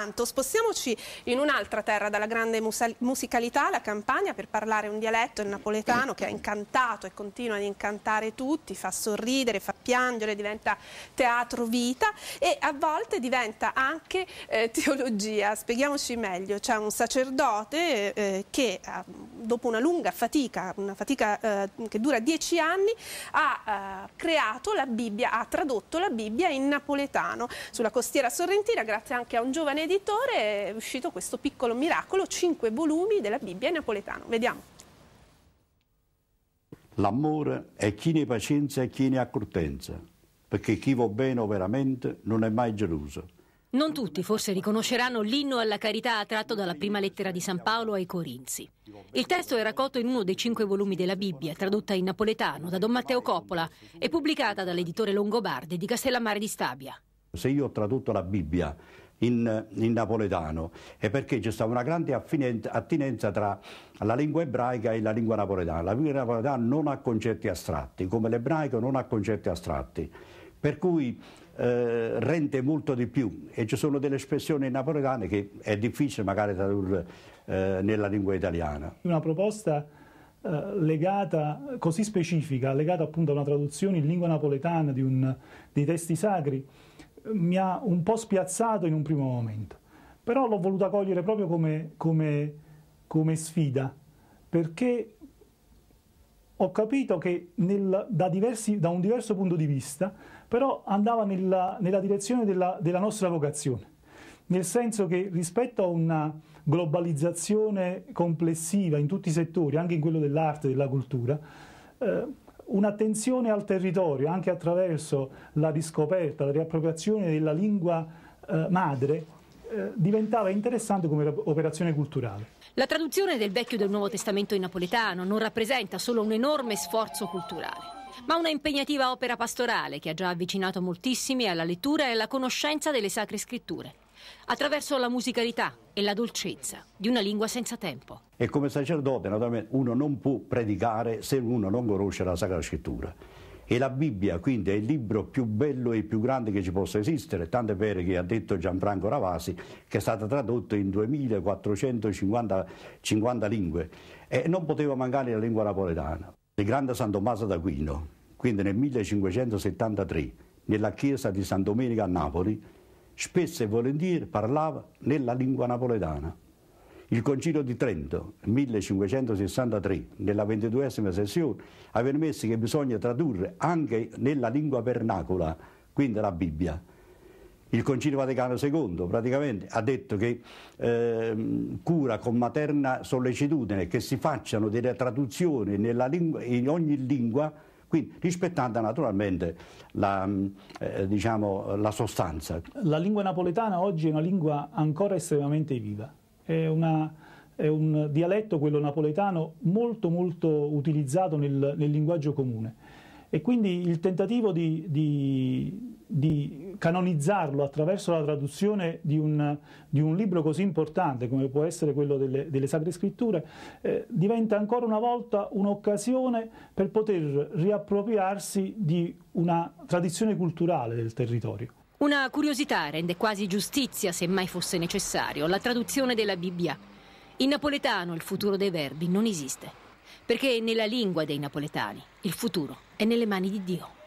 intanto spostiamoci in un'altra terra dalla grande musicalità, la Campania, per parlare un dialetto, il napoletano, che ha incantato e continua ad incantare tutti, fa sorridere, fa piangere, diventa teatro vita e a volte diventa anche eh, teologia. Spieghiamoci meglio, c'è un sacerdote eh, che eh, dopo una lunga fatica, una fatica eh, che dura dieci anni, ha eh, creato la Bibbia, ha tradotto la Bibbia in napoletano sulla costiera sorrentina, grazie anche a un giovane editore è uscito questo piccolo miracolo, cinque volumi della Bibbia in napoletano. Vediamo. L'amore è chi ne pazienza e chi ne accortenza, perché chi va bene veramente non è mai geloso. Non tutti forse riconosceranno l'inno alla carità tratto dalla prima lettera di San Paolo ai Corinzi. Il testo è raccolto in uno dei cinque volumi della Bibbia, tradotta in napoletano da Don Matteo Coppola e pubblicata dall'editore Longobardi di Castellammare di Stabia. Se io ho tradotto la Bibbia in, in, napoletano è perché c'è stata una grande attinenza tra la lingua ebraica e la lingua napoletana. La lingua napoletana non ha concetti astratti, come l'ebraico non ha concetti astratti, per cui eh, rende molto di più e ci sono delle espressioni napoletane che è difficile magari tradurre eh, nella lingua italiana. Una proposta eh, legata, così specifica, legata appunto a una traduzione in lingua napoletana di un, dei testi sacri, mi ha un po' spiazzato in un primo momento, però l'ho voluta cogliere proprio come, come, come sfida, perché ho capito che nel, da, diversi, da, un diverso punto di vista, però andava nella, nella direzione della, della, nostra vocazione, nel senso che rispetto a una globalizzazione complessiva in tutti i settori, anche in quello dell'arte e della cultura, eh, un'attenzione al territorio anche attraverso la riscoperta, la riappropriazione della lingua eh, madre eh, diventava interessante come operazione culturale. La traduzione del Vecchio e del Nuovo Testamento in napoletano non rappresenta solo un enorme sforzo culturale, ma una impegnativa opera pastorale che ha già avvicinato moltissimi alla lettura e alla conoscenza delle sacre scritture attraverso la musicalità e la dolcezza di una lingua senza tempo. E come sacerdote, naturalmente, uno non può predicare se uno non conosce la Sacra Scrittura. E la Bibbia quindi è il libro più bello e più grande che ci possa esistere, tanto è vero che ha detto Gianfranco Ravasi che è stato tradotto in 2450 lingue e non poteva mancare la lingua napoletana. Il grande San Tommaso d'Aquino, quindi nel 1573, nella chiesa di San Domenico a Napoli, spesso e volentieri parlava nella lingua napoletana. Il Concilio di Trento, 1563, nella ventiduesima sessione, aveva messo che bisogna tradurre anche nella lingua vernacola, quindi la Bibbia. Il Concilio Vaticano II praticamente ha detto che eh, cura con materna sollecitudine che si facciano delle traduzioni lingua, in ogni lingua quindi rispettando naturalmente la, mm, eh, diciamo, la sostanza. La lingua napoletana oggi è una lingua ancora estremamente viva, è, una, è un dialetto, quello napoletano, molto molto utilizzato nel, nel linguaggio comune e quindi il tentativo di, di, di canonizzarlo attraverso la traduzione di un, di un, libro così importante come può essere quello delle, delle Sacre Scritture eh, diventa ancora una volta un'occasione per poter riappropriarsi di una tradizione culturale del territorio. Una curiosità rende quasi giustizia, se mai fosse necessario, la traduzione della Bibbia. In napoletano il futuro dei verbi non esiste perché nella lingua dei napoletani il futuro è nelle mani di Dio.